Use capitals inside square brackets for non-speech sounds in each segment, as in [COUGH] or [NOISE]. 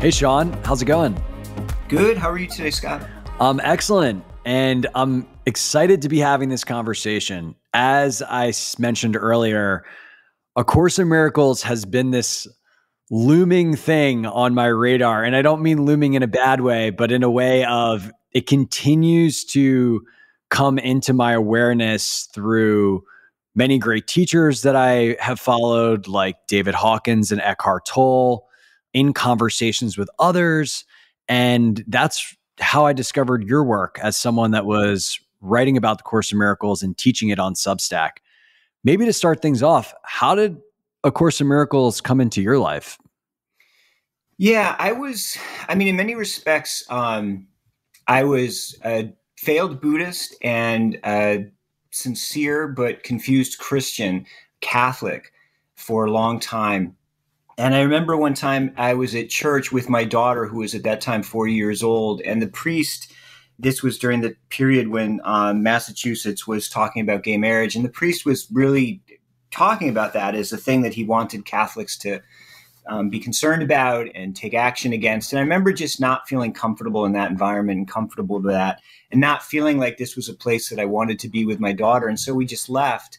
Hey, Sean, how's it going? Good. How are you today, Scott? Um, excellent. And I'm excited to be having this conversation. As I mentioned earlier, A Course in Miracles has been this looming thing on my radar. And I don't mean looming in a bad way, but in a way of it continues to come into my awareness through many great teachers that I have followed, like David Hawkins and Eckhart Tolle, in conversations with others. And that's how I discovered your work as someone that was writing about the Course in Miracles and teaching it on Substack. Maybe to start things off, how did A Course in Miracles come into your life? Yeah, I was, I mean, in many respects, um, I was a failed Buddhist and a sincere but confused Christian Catholic for a long time. And I remember one time I was at church with my daughter, who was at that time four years old, and the priest. This was during the period when um, Massachusetts was talking about gay marriage, and the priest was really talking about that as a thing that he wanted Catholics to um, be concerned about and take action against. And I remember just not feeling comfortable in that environment and comfortable with that, and not feeling like this was a place that I wanted to be with my daughter. And so we just left.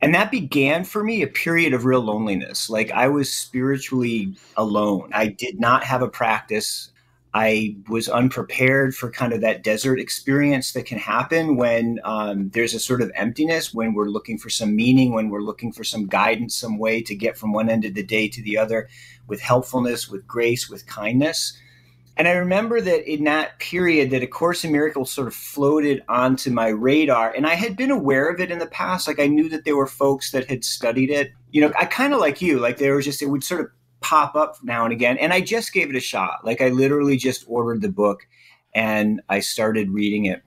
And that began for me a period of real loneliness. Like I was spiritually alone. I did not have a practice. I was unprepared for kind of that desert experience that can happen when um, there's a sort of emptiness, when we're looking for some meaning, when we're looking for some guidance, some way to get from one end of the day to the other with helpfulness, with grace, with kindness. And I remember that in that period that A Course in Miracles sort of floated onto my radar. And I had been aware of it in the past. Like I knew that there were folks that had studied it. You know, I kind of like you, like there was just, it would sort of pop up now and again. And I just gave it a shot. Like I literally just ordered the book and I started reading it.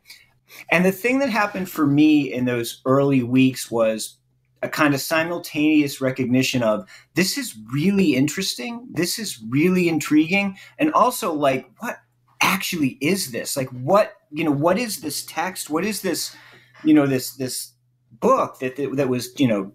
And the thing that happened for me in those early weeks was a kind of simultaneous recognition of this is really interesting, this is really intriguing, and also like what actually is this? Like what you know what is this text? What is this you know this this book that that, that was you know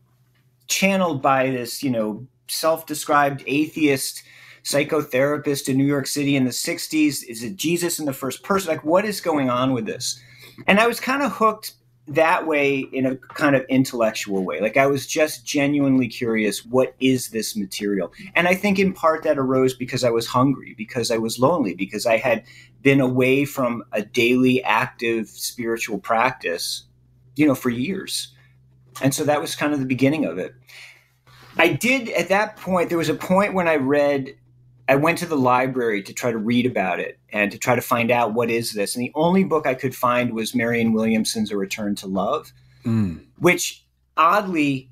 channeled by this you know self-described atheist psychotherapist in New York City in the 60s? Is it Jesus in the first person? Like, what is going on with this? And I was kind of hooked that way in a kind of intellectual way. Like I was just genuinely curious, what is this material? And I think in part that arose because I was hungry, because I was lonely, because I had been away from a daily active spiritual practice, you know, for years. And so that was kind of the beginning of it. I did at that point, there was a point when I read I went to the library to try to read about it and to try to find out what is this. And the only book I could find was Marianne Williamson's A Return to Love, mm. which oddly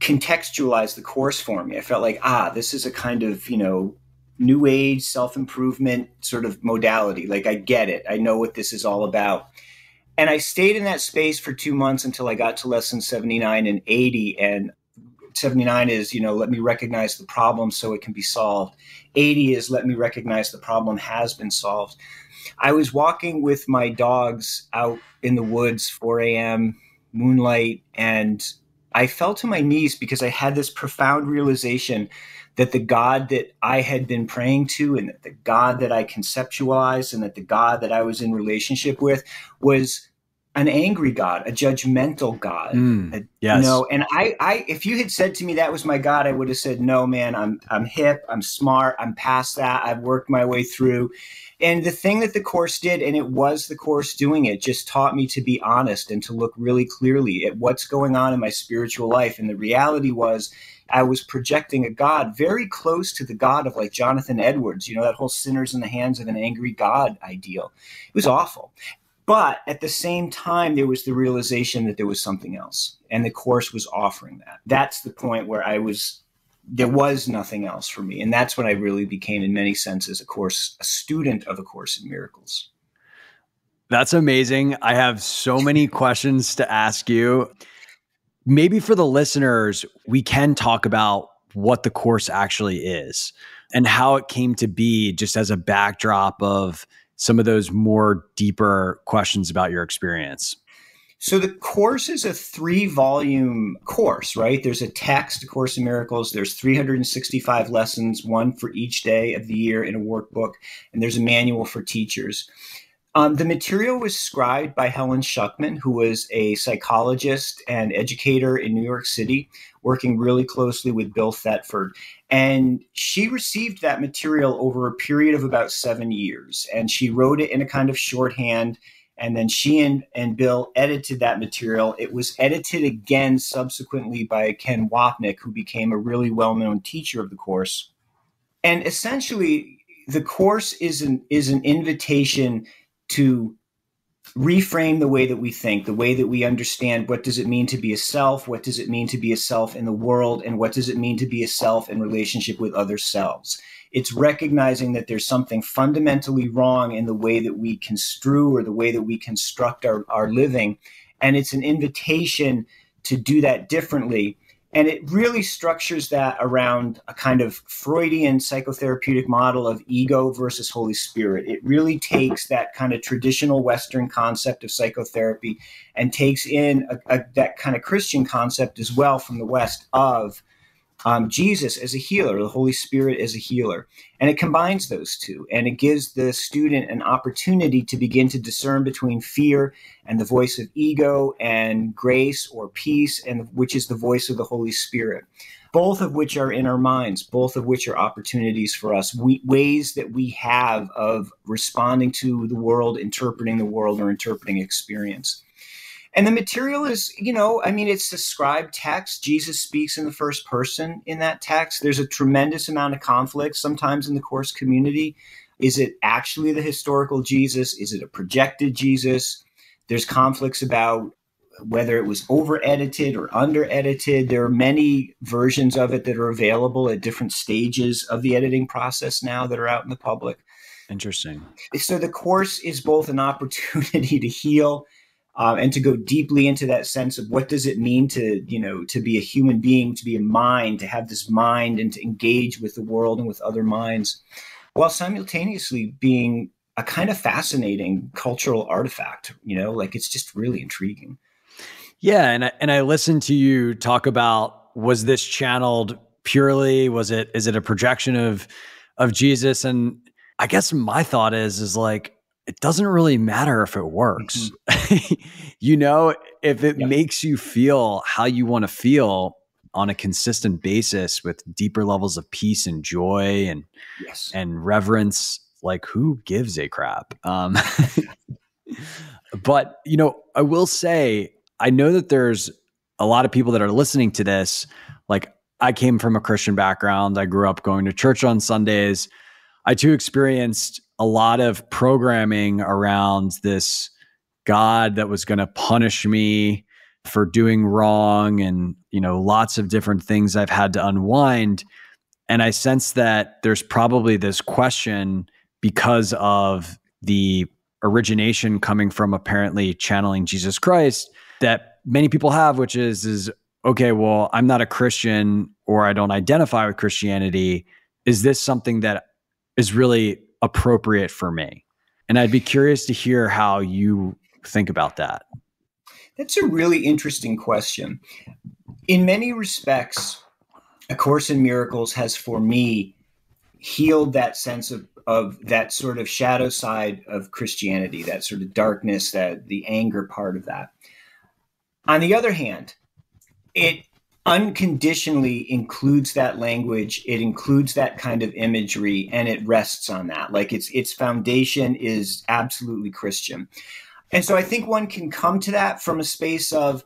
contextualized the course for me. I felt like, ah, this is a kind of, you know, new age self improvement sort of modality. Like I get it. I know what this is all about. And I stayed in that space for two months until I got to lesson 79 and 80. And 79 is, you know, let me recognize the problem so it can be solved. 80 is let me recognize the problem has been solved. I was walking with my dogs out in the woods, 4 a.m., moonlight, and I fell to my knees because I had this profound realization that the God that I had been praying to and that the God that I conceptualized and that the God that I was in relationship with was an angry God, a judgmental God. Mm, yes. You know, and I, I, if you had said to me that was my God, I would have said, no, man, I'm, I'm hip, I'm smart, I'm past that. I've worked my way through. And the thing that the course did, and it was the course doing it, just taught me to be honest and to look really clearly at what's going on in my spiritual life. And the reality was, I was projecting a God very close to the God of like Jonathan Edwards, you know, that whole sinners in the hands of an angry God ideal. It was awful. But at the same time, there was the realization that there was something else, and the course was offering that. That's the point where I was. There was nothing else for me, and that's when I really became, in many senses, a course a student of a course in miracles. That's amazing. I have so many questions to ask you. Maybe for the listeners, we can talk about what the course actually is and how it came to be, just as a backdrop of some of those more deeper questions about your experience? So the course is a three volume course, right? There's a text, A Course in Miracles. There's 365 lessons, one for each day of the year in a workbook, and there's a manual for teachers. Um, the material was scribed by Helen Schucman, who was a psychologist and educator in New York City, working really closely with Bill Thetford. And she received that material over a period of about seven years. And she wrote it in a kind of shorthand and then she and, and Bill edited that material. It was edited again subsequently by Ken Wapnick, who became a really well known teacher of the course. And essentially, the course is an, is an invitation to reframe the way that we think, the way that we understand what does it mean to be a self, what does it mean to be a self in the world, and what does it mean to be a self in relationship with other selves. It's recognizing that there's something fundamentally wrong in the way that we construe or the way that we construct our, our living. And it's an invitation to do that differently. And it really structures that around a kind of Freudian psychotherapeutic model of ego versus Holy Spirit. It really takes that kind of traditional Western concept of psychotherapy and takes in a, a, that kind of Christian concept as well from the West of um, Jesus as a healer, the Holy Spirit as a healer. And it combines those two and it gives the student an opportunity to begin to discern between fear and the voice of ego and grace or peace, and which is the voice of the Holy Spirit. Both of which are in our minds, both of which are opportunities for us, we, ways that we have of responding to the world, interpreting the world, or interpreting experience. And the material is, you know, I mean, it's described text. Jesus speaks in the first person in that text. There's a tremendous amount of conflict sometimes in the course community. Is it actually the historical Jesus? Is it a projected Jesus? There's conflicts about whether it was over edited or under edited. There are many versions of it that are available at different stages of the editing process now that are out in the public. Interesting. So the course is both an opportunity [LAUGHS] to heal um, and to go deeply into that sense of what does it mean to you know to be a human being to be a mind to have this mind and to engage with the world and with other minds while simultaneously being a kind of fascinating cultural artifact you know like it's just really intriguing. Yeah and I, and I listened to you talk about was this channeled purely? Was it is it a projection of of Jesus? And I guess my thought is is like it doesn't really matter if it works. Mm-hmm. [LAUGHS] you know, if it yeah. makes you feel how you want to feel on a consistent basis with deeper levels of peace and joy and yes. and reverence, like who gives a crap? Um, [LAUGHS] but you know, I will say, I know that there's a lot of people that are listening to this. Like, I came from a Christian background. I grew up going to church on Sundays. I too experienced a lot of programming around this God that was going to punish me for doing wrong and, you know, lots of different things I've had to unwind. And I sense that there's probably this question because of the origination coming from apparently channeling Jesus Christ that many people have, which is, is okay, well, I'm not a Christian or I don't identify with Christianity. Is this something that is really appropriate for me? And I'd be curious to hear how you think about that. That's a really interesting question. In many respects, A Course in Miracles has, for me, healed that sense of, of that sort of shadow side of Christianity, that sort of darkness, that the anger part of that. On the other hand, it unconditionally includes that language it includes that kind of imagery and it rests on that. Like its its foundation is absolutely christian. And so i think one can come to that from a space of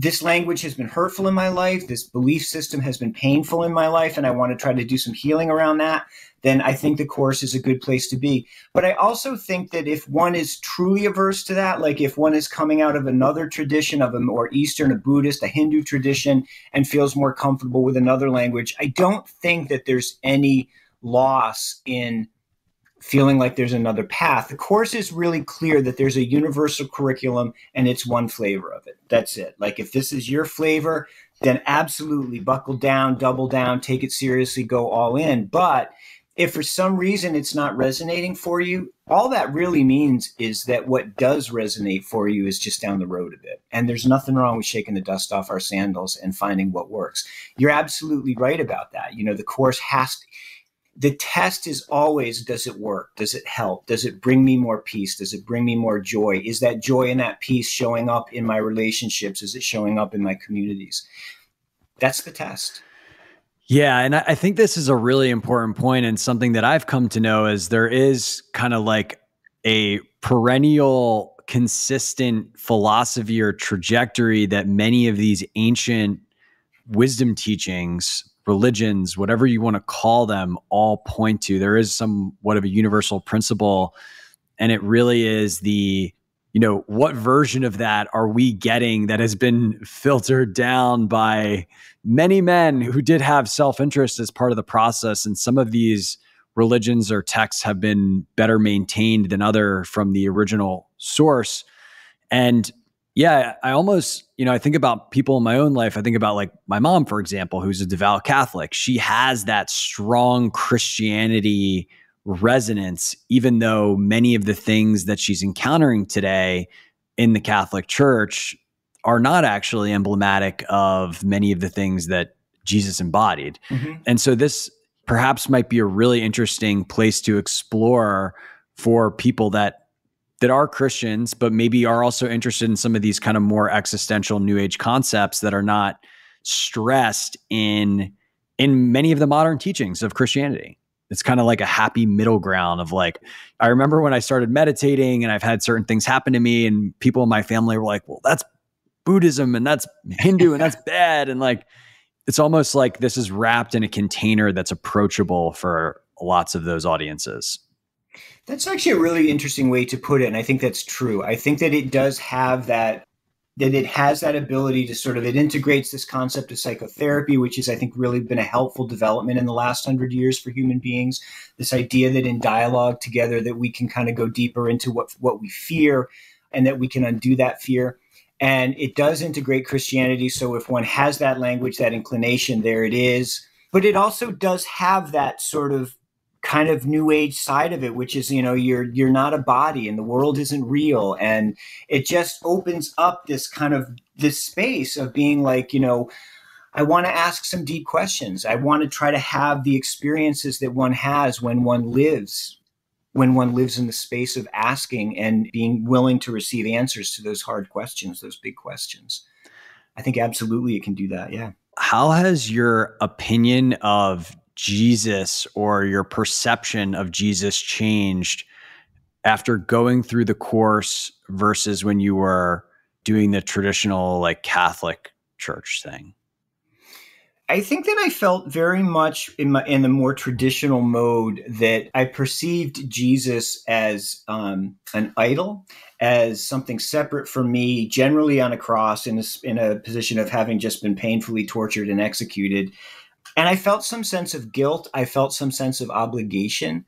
this language has been hurtful in my life this belief system has been painful in my life and i want to try to do some healing around that then I think the course is a good place to be. But I also think that if one is truly averse to that, like if one is coming out of another tradition of a more Eastern, a Buddhist, a Hindu tradition, and feels more comfortable with another language, I don't think that there's any loss in feeling like there's another path. The course is really clear that there's a universal curriculum and it's one flavor of it. That's it. Like if this is your flavor, then absolutely buckle down, double down, take it seriously, go all in. But if for some reason it's not resonating for you, all that really means is that what does resonate for you is just down the road a bit. And there's nothing wrong with shaking the dust off our sandals and finding what works. You're absolutely right about that. You know, the course has to, the test is always does it work? Does it help? Does it bring me more peace? Does it bring me more joy? Is that joy and that peace showing up in my relationships? Is it showing up in my communities? That's the test. Yeah, and I think this is a really important point and something that I've come to know is there is kind of like a perennial consistent philosophy or trajectory that many of these ancient wisdom teachings, religions, whatever you want to call them, all point to. There is somewhat of a universal principle and it really is the you know what version of that are we getting that has been filtered down by many men who did have self-interest as part of the process and some of these religions or texts have been better maintained than other from the original source and yeah i almost you know i think about people in my own life i think about like my mom for example who's a devout catholic she has that strong christianity resonance, even though many of the things that she's encountering today in the Catholic Church are not actually emblematic of many of the things that Jesus embodied. Mm-hmm. And so this perhaps might be a really interesting place to explore for people that that are Christians but maybe are also interested in some of these kind of more existential new age concepts that are not stressed in in many of the modern teachings of Christianity. It's kind of like a happy middle ground of like i remember when i started meditating and i've had certain things happen to me and people in my family were like well that's buddhism and that's hindu and that's [LAUGHS] bad. And like it's almost like this is wrapped in a container that's approachable for lots of those audiences that's actually a really interesting way to put it and i think that's true. I think that it does have that that it has that ability to sort of it integrates this concept of psychotherapy which has i think really been a helpful development in the last hundred years for human beings. This idea that in dialogue together that we can kind of go deeper into what what we fear and that we can undo that fear. And it does integrate christianity so if one has that language that inclination there it is. But it also does have that sort of kind of new age side of it which is you know you're you're not a body and the world isn't real and it just opens up this kind of this space of being like you know I want to ask some deep questions. I want to try to have the experiences that one has when one lives, when one lives in the space of asking and being willing to receive answers to those hard questions, those big questions. I think absolutely it can do that. Yeah. How has your opinion of Jesus or your perception of Jesus changed after going through the course versus when you were doing the traditional like Catholic church thing? I think that I felt very much in my in the more traditional mode that I perceived Jesus as um, an idol, as something separate from me, generally on a cross in a, in a position of having just been painfully tortured and executed, and I felt some sense of guilt. I felt some sense of obligation.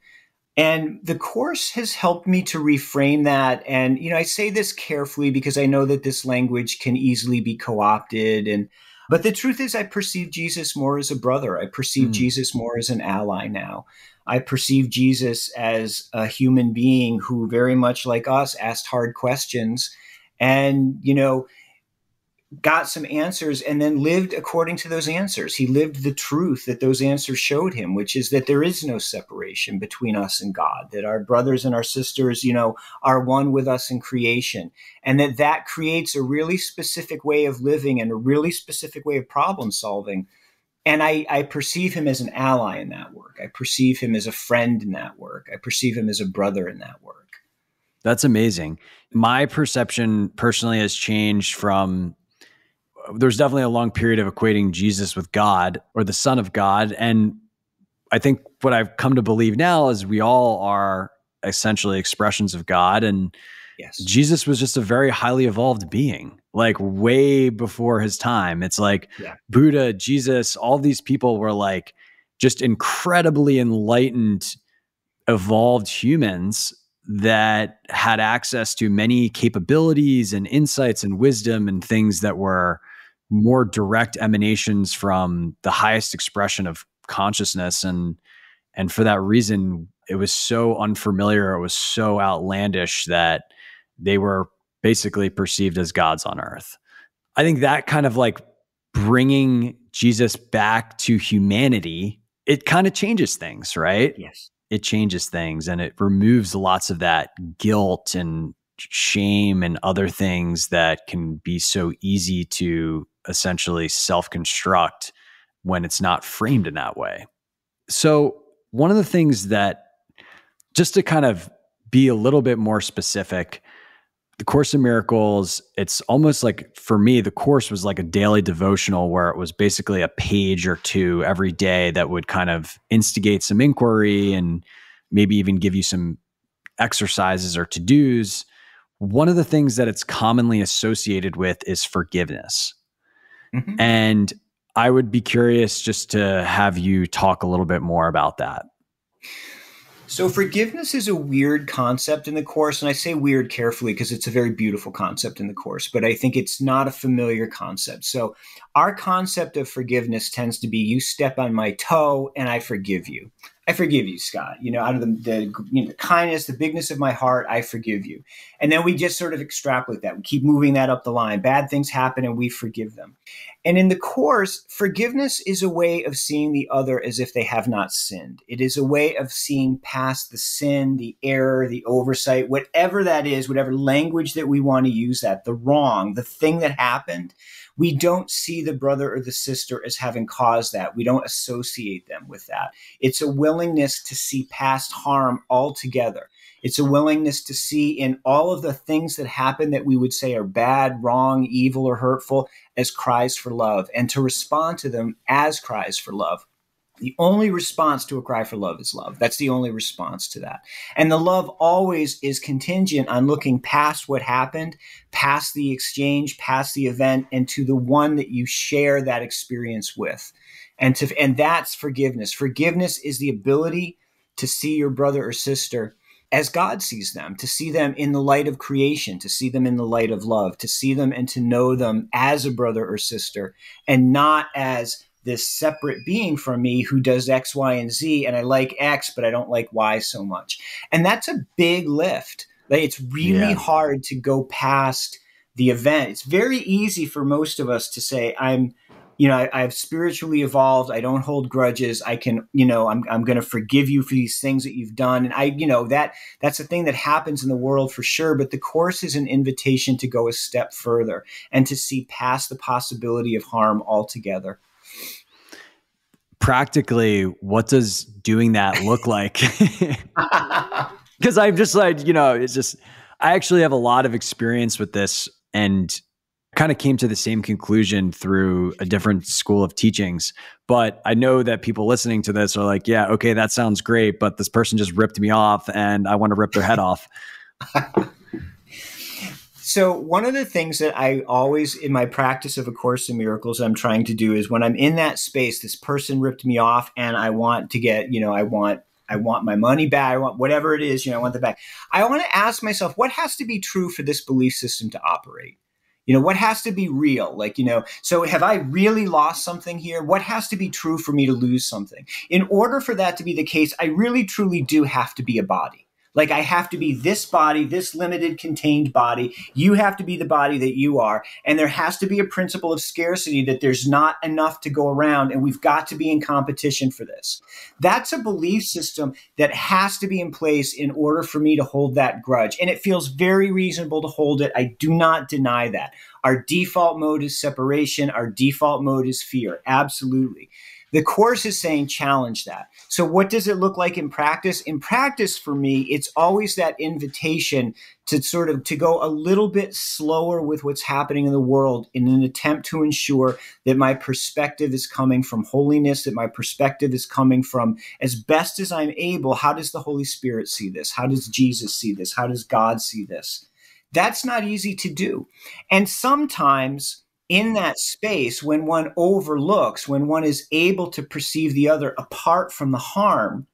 And the course has helped me to reframe that. And, you know, I say this carefully because I know that this language can easily be co opted. And, but the truth is, I perceive Jesus more as a brother. I perceive mm. Jesus more as an ally now. I perceive Jesus as a human being who, very much like us, asked hard questions. And, you know, got some answers and then lived according to those answers. He lived the truth that those answers showed him, which is that there is no separation between us and God, that our brothers and our sisters, you know, are one with us in creation, and that that creates a really specific way of living and a really specific way of problem solving. And I, I perceive him as an ally in that work. I perceive him as a friend in that work. I perceive him as a brother in that work. That's amazing. My perception personally has changed from there's definitely a long period of equating Jesus with God or the Son of God. And I think what I've come to believe now is we all are essentially expressions of God. And yes. Jesus was just a very highly evolved being, like way before his time. It's like yeah. Buddha, Jesus, all these people were like just incredibly enlightened, evolved humans that had access to many capabilities and insights and wisdom and things that were more direct emanations from the highest expression of consciousness and And for that reason, it was so unfamiliar, it was so outlandish that they were basically perceived as gods on earth. I think that kind of like bringing Jesus back to humanity, it kind of changes things, right? Yes. It changes things and it removes lots of that guilt and shame and other things that can be so easy to essentially self construct when it's not framed in that way. So, one of the things that, just to kind of be a little bit more specific, the Course in Miracles, it's almost like for me, the course was like a daily devotional where it was basically a page or two every day that would kind of instigate some inquiry and maybe even give you some exercises or to dos. One of the things that it's commonly associated with is forgiveness. Mm-hmm. And I would be curious just to have you talk a little bit more about that. So, forgiveness is a weird concept in the Course. And I say weird carefully because it's a very beautiful concept in the Course, but I think it's not a familiar concept. So, our concept of forgiveness tends to be you step on my toe and I forgive you. I forgive you, Scott. You know, out of the, the, you know, the kindness, the bigness of my heart, I forgive you. And then we just sort of extrapolate that. We keep moving that up the line. Bad things happen and we forgive them. And in the Course, forgiveness is a way of seeing the other as if they have not sinned. It is a way of seeing past the sin, the error, the oversight, whatever that is, whatever language that we want to use that, the wrong, the thing that happened we don't see the brother or the sister as having caused that. We don't associate them with that. It's a willingness to see past harm altogether. It's a willingness to see in all of the things that happen that we would say are bad, wrong, evil, or hurtful as cries for love and to respond to them as cries for love. The only response to a cry for love is love. That's the only response to that. And the love always is contingent on looking past what happened, past the exchange, past the event, and to the one that you share that experience with. And to and that's forgiveness. Forgiveness is the ability to see your brother or sister as God sees them, to see them in the light of creation, to see them in the light of love, to see them and to know them as a brother or sister, and not as this separate being from me who does X, Y, and Z, and I like X, but I don't like Y so much. And that's a big lift. Like it's really yeah. hard to go past the event. It's very easy for most of us to say, I'm, you know, I, have spiritually evolved. I don't hold grudges. I can, you know, I'm, I'm going to forgive you for these things that you've done. And I, you know, that that's a thing that happens in the world for sure. But the course is an invitation to go a step further and to see past the possibility of harm altogether practically, what does doing that look like? [LAUGHS] [LAUGHS] Because I'm just like, you know, it's just, I actually have a lot of experience with this and kind of came to the same conclusion through a different school of teachings. But I know that people listening to this are like, yeah, okay, that sounds great, but this person just ripped me off and I want to rip their head off. [LAUGHS] So one of the things that I always in my practice of a course in miracles I'm trying to do is when I'm in that space this person ripped me off and I want to get, you know, I want I want my money back, I want whatever it is, you know, I want the back. I want to ask myself what has to be true for this belief system to operate? You know, what has to be real? Like, you know, so have I really lost something here? What has to be true for me to lose something? In order for that to be the case, I really truly do have to be a body. Like I have to be this body, this limited contained body. You have to be the body that you are. And there has to be a principle of scarcity that there's not enough to go around and we've got to be in competition for this. That's a belief system that has to be in place in order for me to hold that grudge. And it feels very reasonable to hold it. I do not deny that. Our default mode is separation. Our default mode is fear. Absolutely. The course is saying challenge that. So what does it look like in practice? In practice for me, it's always that invitation to sort of to go a little bit slower with what's happening in the world in an attempt to ensure that my perspective is coming from holiness, that my perspective is coming from as best as I'm able, how does the Holy Spirit see this? How does Jesus see this? How does God see this? That's not easy to do. And sometimes in that space, when one overlooks, when one is able to perceive the other apart from the harm,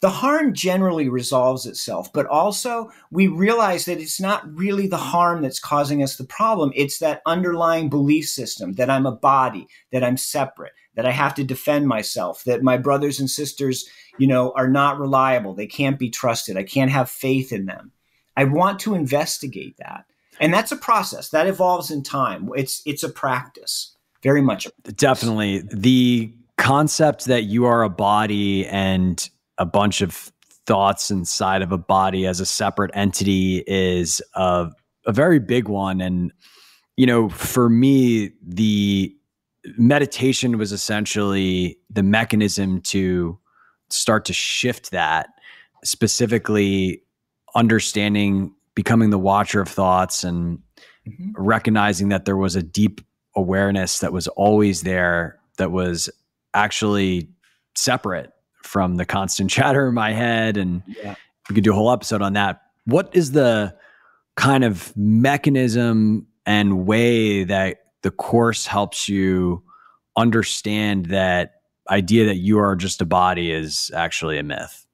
the harm generally resolves itself, but also we realize that it's not really the harm that's causing us the problem. It's that underlying belief system that I'm a body, that I'm separate, that I have to defend myself, that my brothers and sisters, you know, are not reliable. They can't be trusted. I can't have faith in them. I want to investigate that. And that's a process that evolves in time. It's it's a practice. Very much. Definitely. The concept that you are a body and a bunch of thoughts inside of a body as a separate entity is a, a very big one. And, you know, for me, the meditation was essentially the mechanism to start to shift that, specifically understanding, becoming the watcher of thoughts and mm-hmm. recognizing that there was a deep awareness that was always there that was actually separate from the constant [LAUGHS] chatter in my head. And yeah. we could do a whole episode on that. What is the kind of mechanism and way that the course helps you understand that idea that you are just a body is actually a myth?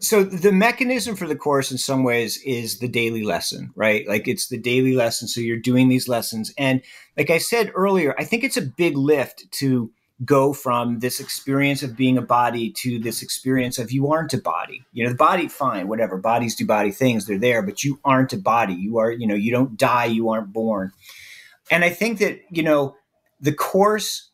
So the mechanism for the course in some ways is the daily lesson, right? Like it's the daily lesson. So you're doing these lessons. And like I said earlier, I think it's a big lift to go from this experience of being a body to this experience of you aren't a body. You know, the body, fine, whatever. Bodies do body things, they're there, but you aren't a body. You are, you know, you don't die, you aren't born. And I think that, you know, the course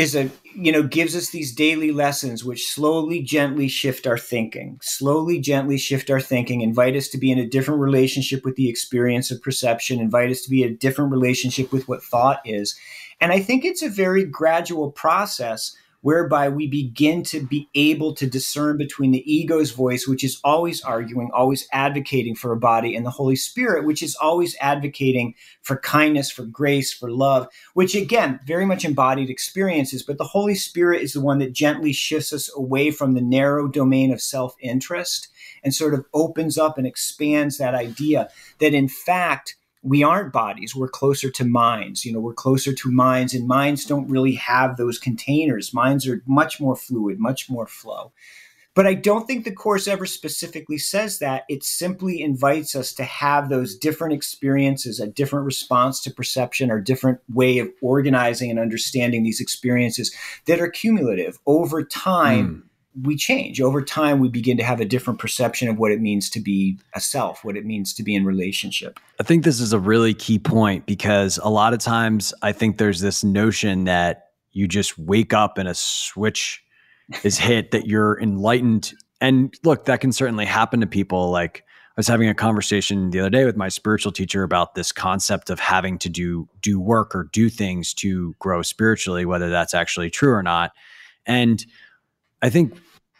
is a you know gives us these daily lessons which slowly gently shift our thinking slowly gently shift our thinking invite us to be in a different relationship with the experience of perception invite us to be in a different relationship with what thought is. And I think it's a very gradual process whereby we begin to be able to discern between the ego's voice, which is always arguing, always advocating for a body, and the Holy Spirit, which is always advocating for kindness, for grace, for love, which again, very much embodied experiences. But the Holy Spirit is the one that gently shifts us away from the narrow domain of self interest and sort of opens up and expands that idea that in fact, we aren't bodies we're closer to minds you know we're closer to minds and minds don't really have those containers. Minds are much more fluid much more flow. But i don't think the course ever specifically says that. It simply invites us to have those different experiences a different response to perception or different way of organizing and understanding these experiences that are cumulative over time mm we change. Over time we begin to have a different perception of what it means to be a self what it means to be in relationship. I think this is a really key point because a lot of times i think there's this notion that you just wake up and a switch is hit that you're enlightened. And look that can certainly happen to people. Like i was having a conversation the other day with my spiritual teacher about this concept of having to do do work or do things to grow spiritually whether that's actually true or not. And I think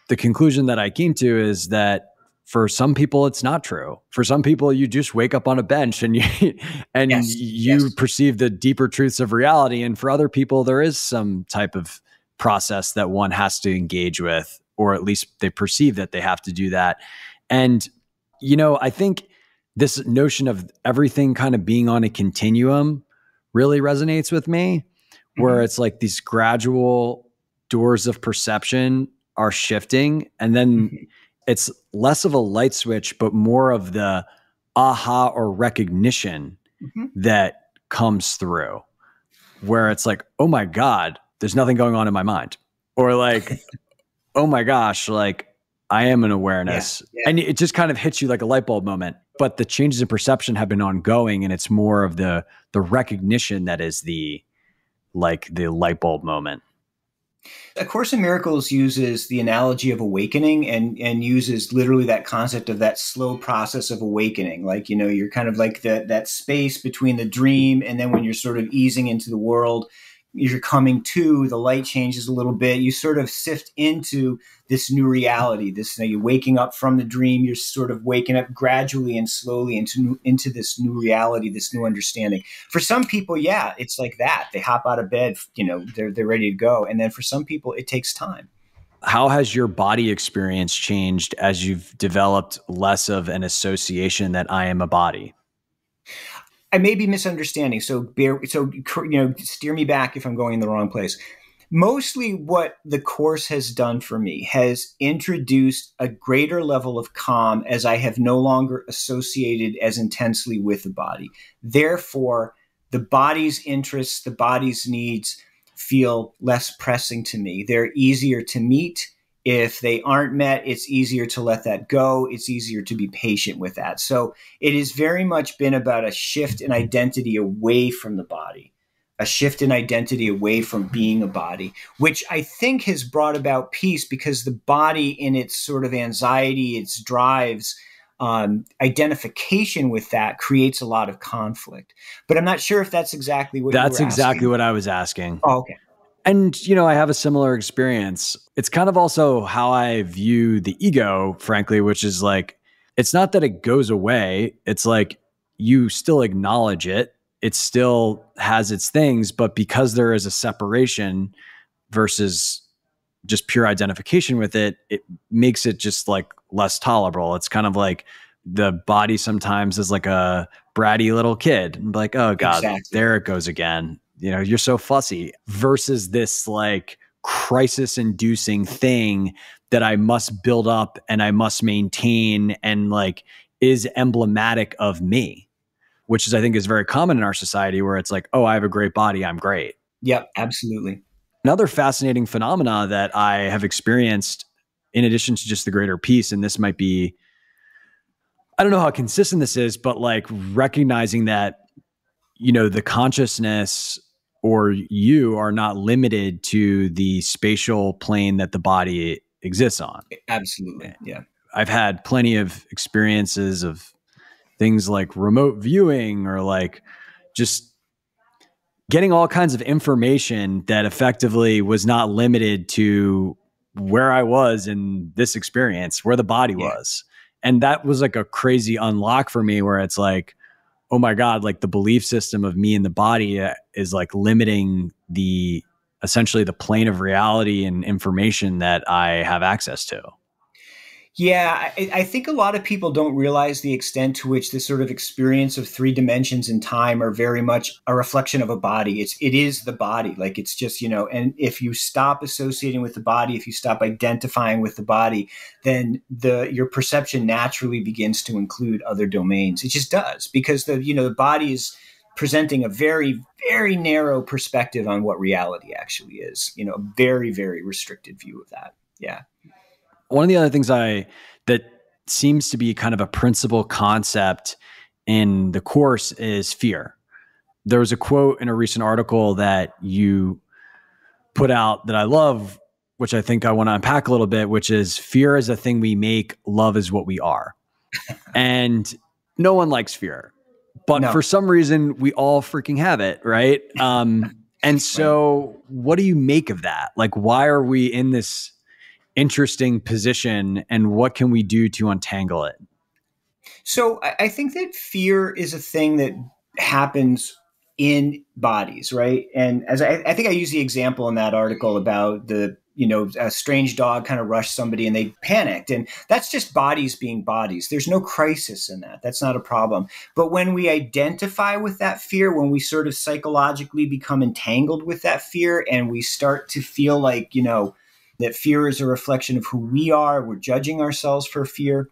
the conclusion that I came to is that for some people it's not true. For some people you just wake up on a bench and you [LAUGHS] and yes, you yes. perceive the deeper truths of reality and for other people there is some type of process that one has to engage with or at least they perceive that they have to do that. And you know, I think this notion of everything kind of being on a continuum really resonates with me where mm-hmm. it's like these gradual doors of perception are shifting and then mm-hmm. it's less of a light switch but more of the aha or recognition mm-hmm. that comes through where it's like oh my god there's nothing going on in my mind or like [LAUGHS] oh my gosh like i am an awareness yeah, yeah. and it just kind of hits you like a light bulb moment but the changes in perception have been ongoing and it's more of the the recognition that is the like the light bulb moment a Course in Miracles uses the analogy of awakening and and uses literally that concept of that slow process of awakening. Like, you know, you're kind of like that that space between the dream and then when you're sort of easing into the world, you're coming to, the light changes a little bit. You sort of sift into this new reality. This you know, you're waking up from the dream. You're sort of waking up gradually and slowly into into this new reality, this new understanding. For some people, yeah, it's like that. They hop out of bed, you know, they're they're ready to go. And then for some people, it takes time. How has your body experience changed as you've developed less of an association that I am a body? I may be misunderstanding. So bear, so you know, steer me back if I'm going in the wrong place. mostly what the course has done for me has introduced a greater level of calm as I have no longer associated as intensely with the body. Therefore, the body's interests, the body's needs feel less pressing to me. They're easier to meet. If they aren't met, it's easier to let that go. It's easier to be patient with that. So it has very much been about a shift in identity away from the body, a shift in identity away from being a body, which I think has brought about peace because the body, in its sort of anxiety, its drives, um, identification with that creates a lot of conflict. But I'm not sure if that's exactly what that's exactly what I was asking. Oh, okay. And you know, I have a similar experience. It's kind of also how I view the ego, frankly, which is like it's not that it goes away. It's like you still acknowledge it. It still has its things, but because there is a separation versus just pure identification with it, it makes it just like less tolerable. It's kind of like the body sometimes is like a bratty little kid and like, oh God, exactly. there it goes again. You know, you're so fussy versus this like crisis inducing thing that I must build up and I must maintain and like is emblematic of me, which is, I think, is very common in our society where it's like, oh, I have a great body. I'm great. Yep, absolutely. Another fascinating phenomena that I have experienced in addition to just the greater peace, and this might be, I don't know how consistent this is, but like recognizing that, you know, the consciousness or you are not limited to the spatial plane that the body exists on. Absolutely. Yeah. I've had plenty of experiences of things like remote viewing or like just getting all kinds of information that effectively was not limited to where I was in this experience, where the body yeah. was. And that was like a crazy unlock for me where it's like, oh my God, like the belief system of me and the body uh, is like limiting the essentially the plane of reality and information that I have access to. Yeah, I, I, think a lot of people don't realize the extent to which this sort of experience of three dimensions in time are very much a reflection of a body. It's it is the body, like it's just you know. And if you stop associating with the body, if you stop identifying with the body, then the your perception naturally begins to include other domains. It just does because the you know the body is presenting a very very narrow perspective on what reality actually is. You know, a very very restricted view of that. Yeah one of the other things I that seems to be kind of a principal concept in the course is fear. There was a quote in a recent article that you put out that I love, which I think I want to unpack a little bit, which is fear is a thing we make, love is what we are. [LAUGHS] and no one likes fear. But no. for some reason, we all freaking have it, right? Um, and [LAUGHS] so, what do you make of that? Like, why are we in this interesting position and what can we do to untangle it? So I think that fear is a thing that happens in bodies, right? And as I, I think I use the example in that article about the you know a strange dog kind of rushed somebody and they panicked and that's just bodies being bodies there's no crisis in that that's not a problem but when we identify with that fear when we sort of psychologically become entangled with that fear and we start to feel like you know that fear is a reflection of who we are, we're judging ourselves for fear.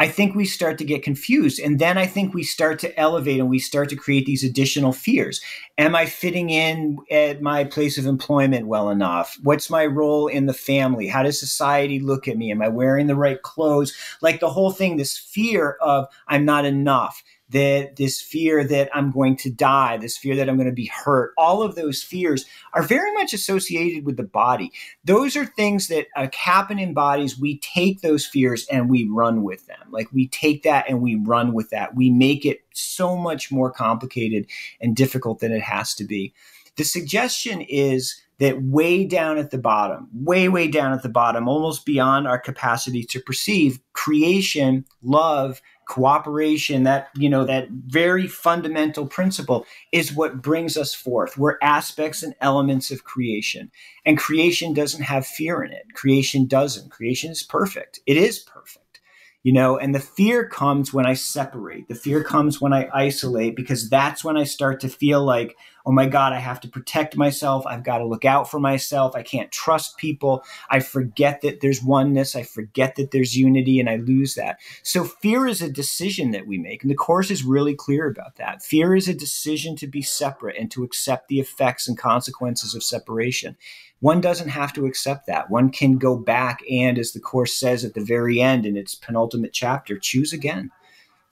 I think we start to get confused. And then I think we start to elevate and we start to create these additional fears. Am I fitting in at my place of employment well enough? What's my role in the family? How does society look at me? Am I wearing the right clothes? Like the whole thing, this fear of I'm not enough that this fear that I'm going to die, this fear that I'm going to be hurt, all of those fears are very much associated with the body. Those are things that uh, happen in bodies. We take those fears and we run with them. Like we take that and we run with that. We make it so much more complicated and difficult than it has to be. The suggestion is that way down at the bottom, way, way down at the bottom, almost beyond our capacity to perceive, creation, love, cooperation that you know that very fundamental principle is what brings us forth. We're aspects and elements of creation and creation doesn't have fear in it. Creation doesn't. Creation is perfect. It is perfect you know and the fear comes when i separate. The fear comes when i isolate because that's when i start to feel like oh my God, I have to protect myself. I've got to look out for myself. I can't trust people. I forget that there's oneness. I forget that there's unity and I lose that. So fear is a decision that we make. And the Course is really clear about that. Fear is a decision to be separate and to accept the effects and consequences of separation. One doesn't have to accept that. One can go back and, as the Course says at the very end in its penultimate chapter, choose again.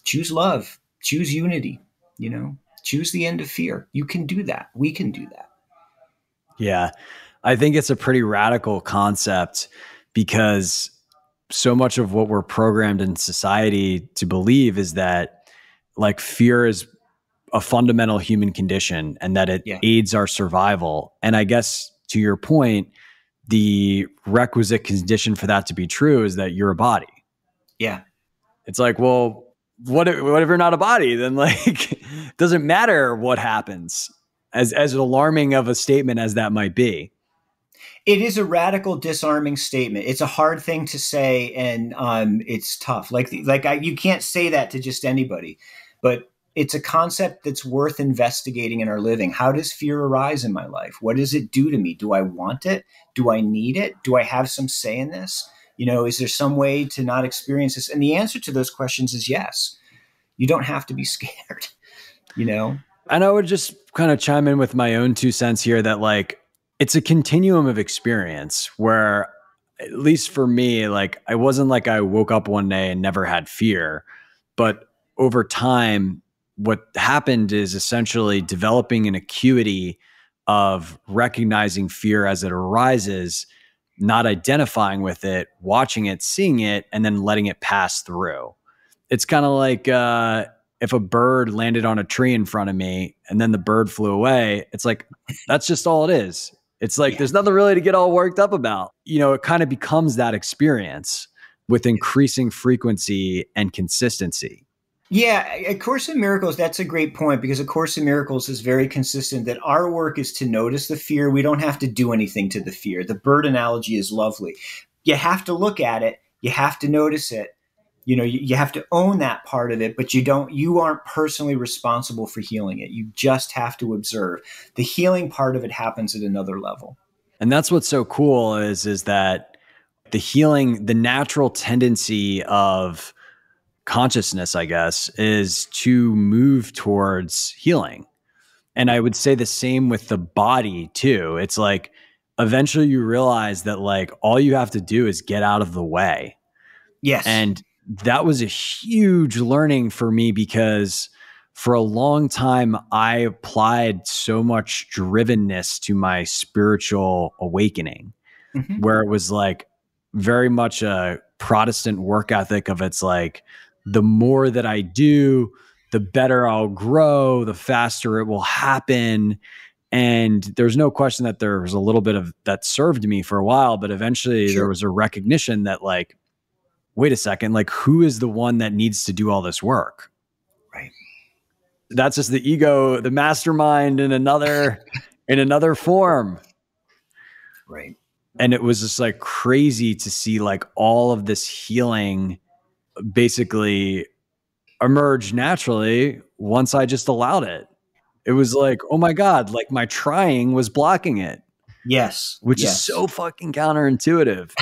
Choose love, choose unity, you know, choose the end of fear. You can do that. We can do that. Yeah. I think it's a pretty radical concept because so much of what we're programmed in society to believe is that like fear is a fundamental human condition and that it yeah. aids our survival. And I guess to your point, the requisite condition for that to be true is that you're a body. Yeah. It's like, well, what if, what if you're not a body? Then like [LAUGHS] doesn't matter what happens. As as alarming of a statement as that might be. It is a radical disarming statement. It's a hard thing to say, and um, it's tough. Like like I, you can't say that to just anybody, but it's a concept that's worth investigating in our living. How does fear arise in my life? What does it do to me? Do I want it? Do I need it? Do I have some say in this? You know, is there some way to not experience this? And the answer to those questions is yes. You don't have to be [LAUGHS] scared, you know? And I would just kind of chime in with my own two cents here that, like, it's a continuum of experience where, at least for me, like, I wasn't like I woke up one day and never had fear. But over time, what happened is essentially developing an acuity of recognizing fear as it arises not identifying with it, watching it, seeing it, and then letting it pass through. It's kind of like uh, if a bird landed on a tree in front of me and then the bird flew away. It's like, that's just all it is. It's like, yeah. there's nothing really to get all worked up about. You know, it kind of becomes that experience with increasing frequency and consistency. Yeah, A Course in Miracles, that's a great point because A Course in Miracles is very consistent that our work is to notice the fear. We don't have to do anything to the fear. The bird analogy is lovely. You have to look at it, you have to notice it. You know, you, you have to own that part of it, but you don't you aren't personally responsible for healing it. You just have to observe. The healing part of it happens at another level. And that's what's so cool is is that the healing, the natural tendency of consciousness, I guess, is to move towards healing. And I would say the same with the body too. It's like eventually you realize that like all you have to do is get out of the way. Yes. And that was a huge learning for me because for a long time I applied so much drivenness to my spiritual awakening mm-hmm. where it was like very much a Protestant work ethic of it's like the more that I do, the better I'll grow, the faster it will happen. And there's no question that there was a little bit of that served me for a while, but eventually sure. there was a recognition that, like, wait a second, like, who is the one that needs to do all this work? Right. That's just the ego, the mastermind in another [LAUGHS] in another form. Right. And it was just like crazy to see like all of this healing basically emerged naturally once I just allowed it. It was like, oh my God, like my trying was blocking it. Yes. Which yes. is so fucking counterintuitive.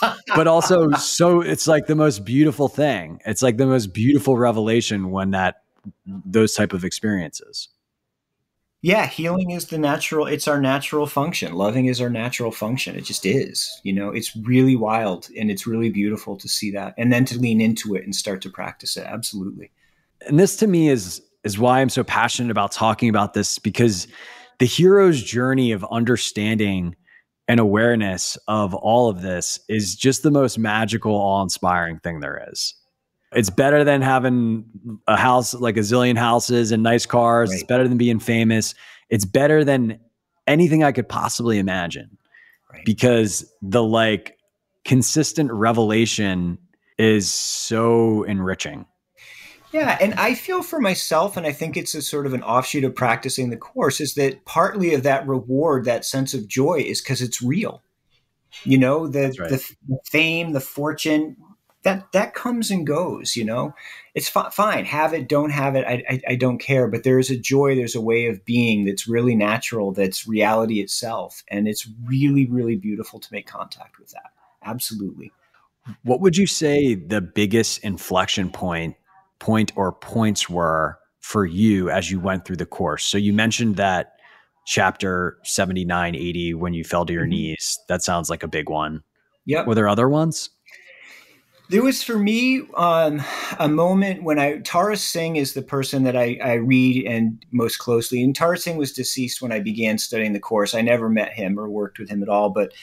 [LAUGHS] but also so it's like the most beautiful thing. It's like the most beautiful revelation when that those type of experiences. Yeah, healing is the natural, it's our natural function. Loving is our natural function. It just is. You know, it's really wild and it's really beautiful to see that and then to lean into it and start to practice it. Absolutely. And this to me is is why I'm so passionate about talking about this because the hero's journey of understanding and awareness of all of this is just the most magical, awe-inspiring thing there is. It's better than having a house like a zillion houses and nice cars. Right. It's better than being famous. It's better than anything I could possibly imagine. Right. Because the like consistent revelation is so enriching. Yeah, and I feel for myself, and I think it's a sort of an offshoot of practicing the course, is that partly of that reward, that sense of joy, is because it's real. You know, the, right. the, the fame, the fortune, that that comes and goes you know? It's fi- fine have it don't have it I, I, I don't care but there's a joy there's a way of being that's really natural that's reality itself and it's really really beautiful to make contact with that. Absolutely. What would you say the biggest inflection point point or points were for you as you went through the course? So you mentioned that chapter 79 80 when you fell to your mm-hmm. knees that sounds like a big one. Yeah were there other ones there was for me um, a moment when I Tara Singh is the person that I, I, read and most closely. And Tara Singh was deceased when I began studying the course. I never met him or worked with him at all, but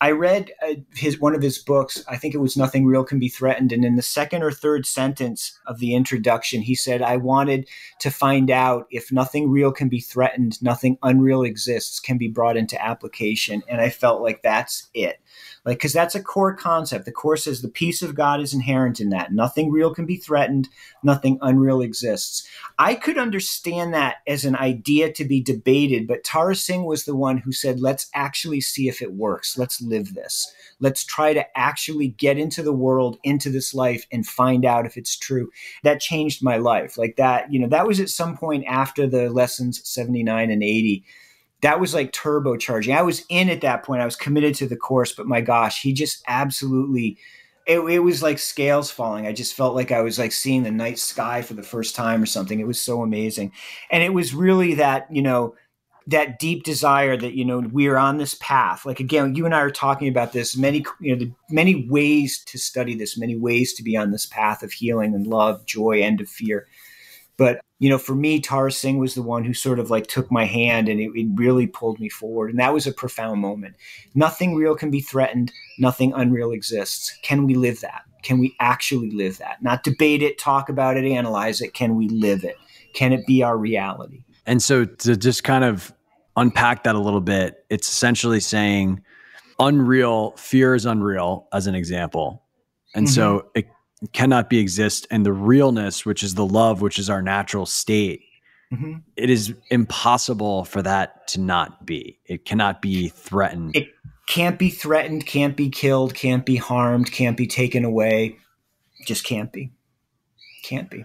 I read uh, his one of his books. I think it was "Nothing Real Can Be Threatened," and in the second or third sentence of the introduction, he said, "I wanted to find out if nothing real can be threatened, nothing unreal exists, can be brought into application." And I felt like that's it like because that's a core concept. The core says the peace of god is inherent in that. Nothing real can be threatened. Nothing unreal exists. I could understand that as an idea to be debated but tara singh was the one who said let's actually see if it works. Let's live this. Let's try to actually get into the world into this life and find out if it's true. That changed my life. Like that you know that was at some point after the lessons 79 and 80 that was like turbocharging. I was in at that point. I was committed to the course, but my gosh, he just absolutely it, it, was like scales falling. I just felt like I was like seeing the night sky for the first time or something. It was so amazing. And it was really that, you know, that deep desire that, you know, we're on this path. Like again, you and I are talking about this many, you know, the many ways to study this, many ways to be on this path of healing and love, joy, and of fear. But you know, for me, Tara Singh was the one who sort of like took my hand and it, it, really pulled me forward. And that was a profound moment. Nothing real can be threatened. Nothing unreal exists. Can we live that? Can we actually live that? Not debate it, talk about it, analyze it. Can we live it? Can it be our reality? And so to just kind of unpack that a little bit, it's essentially saying unreal, fear is unreal, as an example. And mm-hmm. so it cannot be exist and the realness which is the love which is our natural state mm-hmm. it is impossible for that to not be. It cannot be threatened. It can't be threatened can't be killed can't be harmed can't be taken away. Just can't be. Can't be.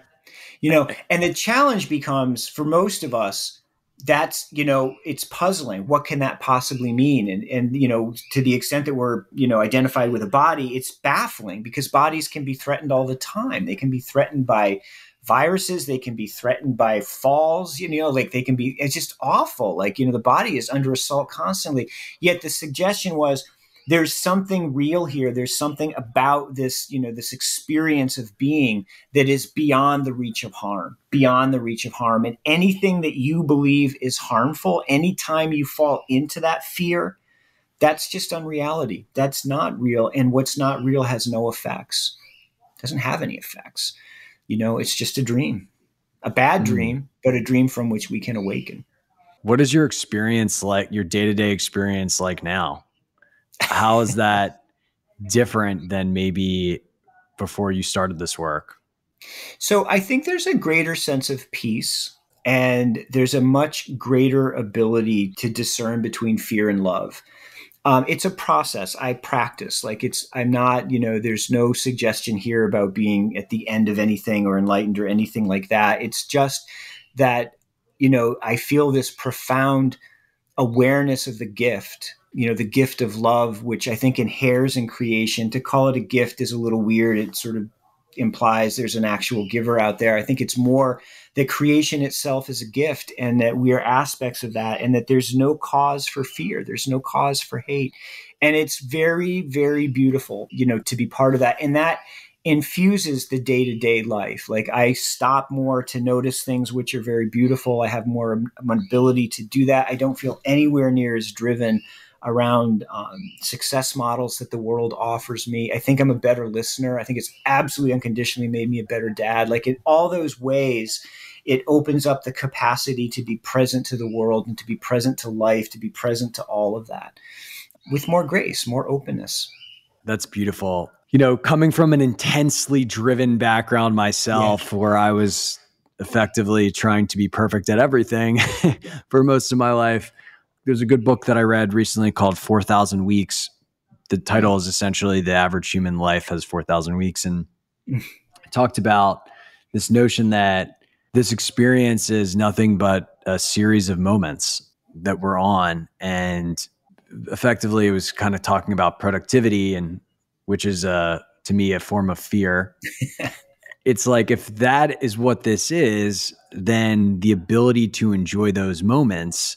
You know and the challenge becomes for most of us that's you know it's puzzling. What can that possibly mean? And and you know to the extent that we're you know identified with a body it's baffling because bodies can be threatened all the time. They can be threatened by viruses. They can be threatened by falls you know like they can be it's just awful. Like you know the body is under assault constantly. Yet the suggestion was there's something real here. There's something about this you know this experience of being that is beyond the reach of harm beyond the reach of harm. And anything that you believe is harmful anytime you fall into that fear that's just unreality. That's not real. And what's not real has no effects. Doesn't have any effects. You know it's just a dream a bad mm. dream but a dream from which we can awaken. What is your experience like your day-to-day experience like now how is that different than maybe before you started this work? So I think there's a greater sense of peace and there's a much greater ability to discern between fear and love. Um, it's a process I practice. Like it's, I'm not, you know, there's no suggestion here about being at the end of anything or enlightened or anything like that. It's just that, you know, I feel this profound awareness of the gift you know the gift of love which i think inheres in creation. To call it a gift is a little weird. It sort of implies there's an actual giver out there. I think it's more that creation itself is a gift and that we are aspects of that and that there's no cause for fear. There's no cause for hate. And it's very very beautiful you know to be part of that. And that infuses the day-to-day life. Like i stop more to notice things which are very beautiful. I have more ability to do that. I don't feel anywhere near as driven around um, success models that the world offers me. I think I'm a better listener. I think it's absolutely unconditionally made me a better dad. Like in all those ways, it opens up the capacity to be present to the world and to be present to life, to be present to all of that with more grace, more openness. That's beautiful. You know, coming from an intensely driven background myself, yeah. where I was effectively trying to be perfect at everything [LAUGHS] for most of my life there's a good book that I read recently called 4,000 Weeks the title is essentially the average human life has 4,000 weeks. And I talked about this notion that this experience is nothing but a series of moments that we're on. And effectively, it was kind of talking about productivity, and which is uh, to me a form of fear. [LAUGHS] it's like if that is what this is, then the ability to enjoy those moments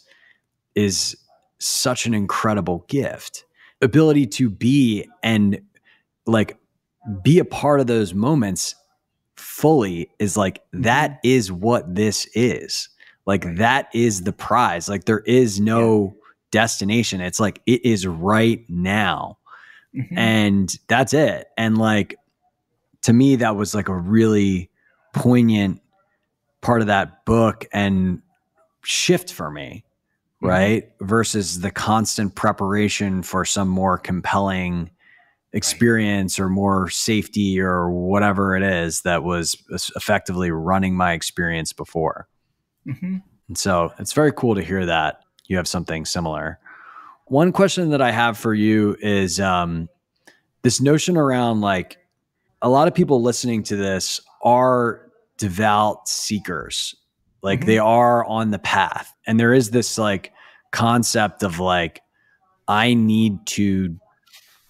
is such an incredible gift. Ability to be and like be a part of those moments fully is like mm-hmm. that is what this is. Like that is the prize. Like there is no destination. It's like it is right now. Mm-hmm. and that's it. And like to me that was like a really poignant part of that book and shift for me mm-hmm. right? Versus the constant preparation for some more compelling experience right. or more safety or whatever it is that was effectively running my experience before. Mm-hmm. And so it's very cool to hear that you have something similar. One question that I have for you is um, this notion around like a lot of people listening to this are devout seekers like mm-hmm. they are on the path. And there is this like concept of like, I need to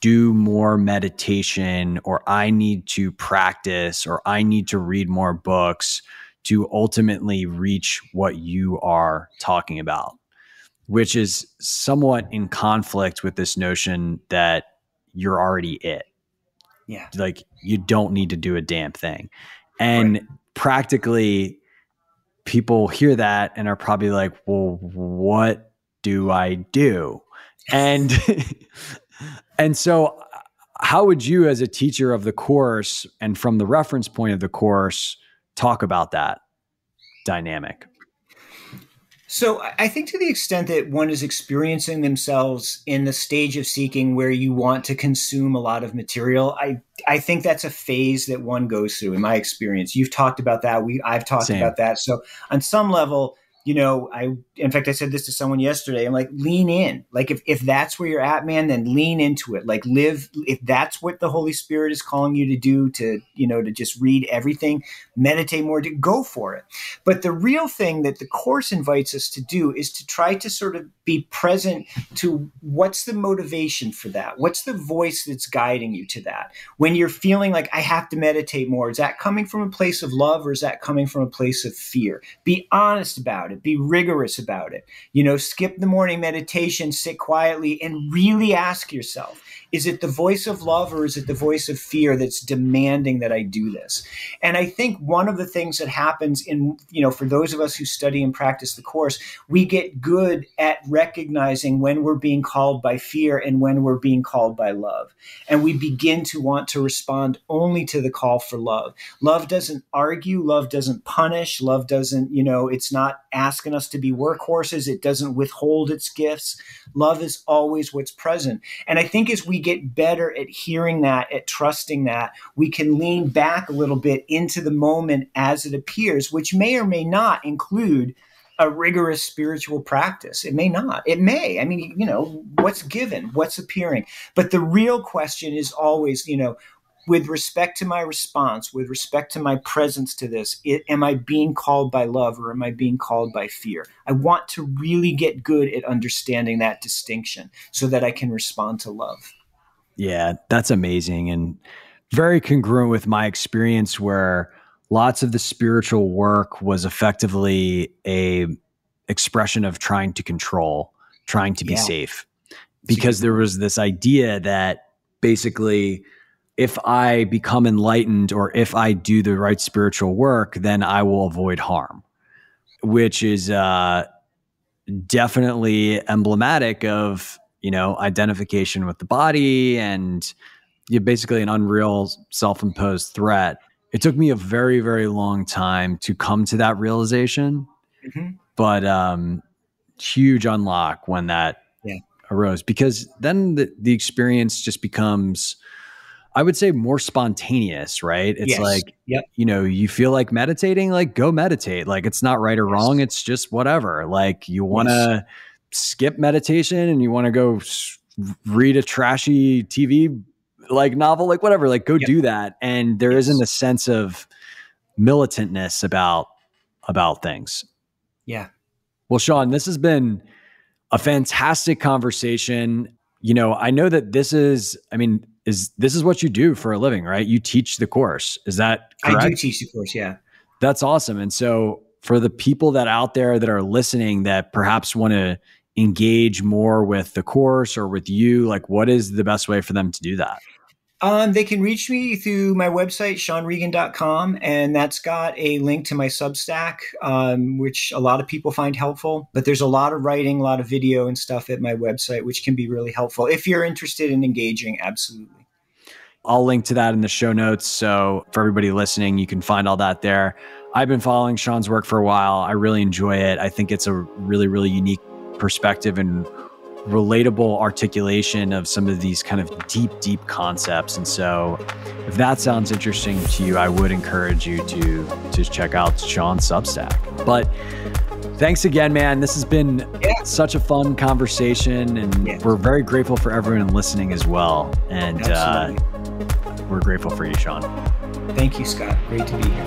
do more meditation or I need to practice or I need to read more books to ultimately reach what you are talking about, which is somewhat in conflict with this notion that you're already it. Yeah. Like you don't need to do a damn thing. And right. practically people hear that and are probably like, well, what do I do? And [LAUGHS] and so how would you as a teacher of the course and from the reference point of the course talk about that dynamic? So I think to the extent that one is experiencing themselves in the stage of seeking where you want to consume a lot of material, I I think that's a phase that one goes through in my experience. You've talked about that. We I've talked Same. about that. So on some level, you know, I in fact I said this to someone yesterday. I'm like, lean in. Like if if that's where you're at, man, then lean into it. Like live if that's what the Holy Spirit is calling you to do, to you know, to just read everything, meditate more, to go for it. But the real thing that the course invites us to do is to try to sort of be present to what's the motivation for that? What's the voice that's guiding you to that? When you're feeling like I have to meditate more, is that coming from a place of love or is that coming from a place of fear? Be honest about it be rigorous about it. You know, skip the morning meditation, sit quietly, and really ask yourself is it the voice of love or is it the voice of fear that's demanding that I do this? And I think one of the things that happens in, you know, for those of us who study and practice the course, we get good at recognizing when we're being called by fear and when we're being called by love. And we begin to want to respond only to the call for love. Love doesn't argue, love doesn't punish, love doesn't, you know, it's not asking us to be workhorses, it doesn't withhold its gifts. Love is always what's present. And I think as we get better at hearing that, at trusting that, we can lean back a little bit into the moment as it appears, which may or may not include a rigorous spiritual practice. It may not. It may. I mean, you know, what's given, what's appearing. But the real question is always, you know, with respect to my response, with respect to my presence to this, it, am I being called by love or am I being called by fear? I want to really get good at understanding that distinction so that I can respond to love. Yeah, that's amazing and very congruent with my experience where lots of the spiritual work was effectively a expression of trying to control, trying to be yeah. safe. Because there was this idea that basically if I become enlightened or if I do the right spiritual work, then I will avoid harm, which is uh, definitely emblematic of you know, identification with the body and you basically an unreal self-imposed threat. It took me a very, very long time to come to that realization. Mm-hmm. But um huge unlock when that yeah. arose because then the, the experience just becomes I would say more spontaneous, right? It's yes. like, yep. you know, you feel like meditating, like go meditate. Like it's not right or yes. wrong. It's just whatever. Like you want to yes skip meditation and you want to go read a trashy TV like novel, like whatever, like go yep. do that. And there yes. not a sense of militantness about about things. Yeah. Well, Sean, this has been a fantastic conversation. You know, I know that this is, I mean, is this is what you do for a living, right? You teach the course. Is that correct? I do teach the course, yeah. That's awesome. And so for the people that out there that are listening that perhaps want to engage more with the course or with you, like what is the best way for them to do that? Um, they can reach me through my website, seanreagan.com, and that's got a link to my Substack, um, which a lot of people find helpful. But there's a lot of writing, a lot of video and stuff at my website, which can be really helpful if you're interested in engaging. Absolutely. I'll link to that in the show notes. So for everybody listening, you can find all that there. I've been following Sean's work for a while. I really enjoy it. I think it's a really, really unique perspective and relatable articulation of some of these kind of deep, deep concepts. And so, if that sounds interesting to you, I would encourage you to to check out Sean's Substack. But thanks again, man. This has been yeah. such a fun conversation, and yeah. we're very grateful for everyone listening as well. And uh, we're grateful for you, Sean. Thank you, Scott. Great to be here.